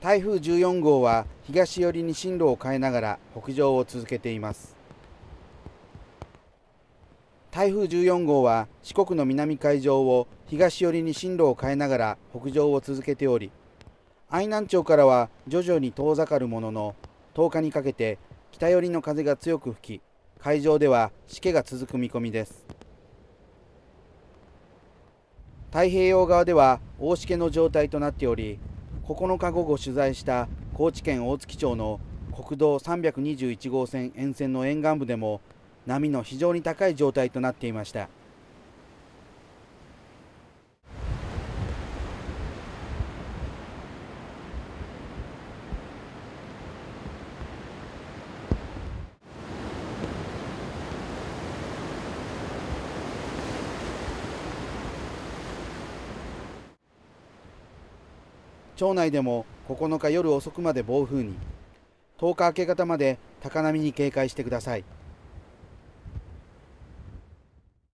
台風14号は東寄りに進路を変えながら北上を続けています。台風14号は四国の南海上を東寄りに進路を変えながら北上を続けており愛南町からは徐々に遠ざかるものの10日にかけて北寄りの風が強く吹き海上ではしけが続く見込みです。太平洋側では大しけの状態となっており9日午後取材した高知県大月町の国道321号線沿線の沿岸部でも波の非常に高い状態となっていました。町内でも9日夜遅くまで暴風に10日明け方まで高波に警戒してください。